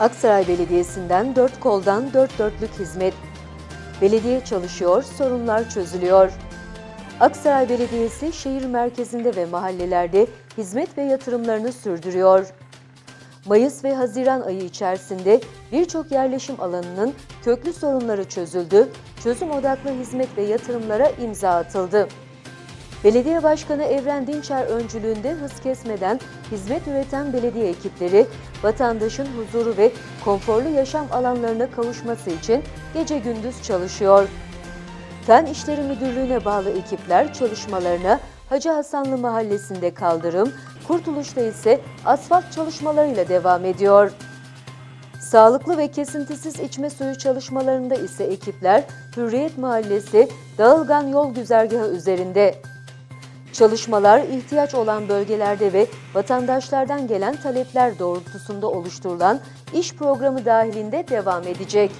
Aksaray Belediyesi'nden dört koldan dört dörtlük hizmet. Belediye çalışıyor, sorunlar çözülüyor. Aksaray Belediyesi şehir merkezinde ve mahallelerde hizmet ve yatırımlarını sürdürüyor. Mayıs ve Haziran ayı içerisinde birçok yerleşim alanının köklü sorunları çözüldü, çözüm odaklı hizmet ve yatırımlara imza atıldı. Belediye Başkanı Evren Dinçer öncülüğünde hız kesmeden hizmet üreten belediye ekipleri, vatandaşın huzuru ve konforlu yaşam alanlarına kavuşması için gece gündüz çalışıyor. Fen İşleri Müdürlüğü'ne bağlı ekipler çalışmalarına Hacı Hasanlı Mahallesi'nde kaldırım, Kurtuluş'ta ise asfalt çalışmalarıyla devam ediyor. Sağlıklı ve kesintisiz içme suyu çalışmalarında ise ekipler Hürriyet Mahallesi Dağılgan Yol Güzergahı üzerinde. Çalışmalar ihtiyaç olan bölgelerde ve vatandaşlardan gelen talepler doğrultusunda oluşturulan iş programı dahilinde devam edecek.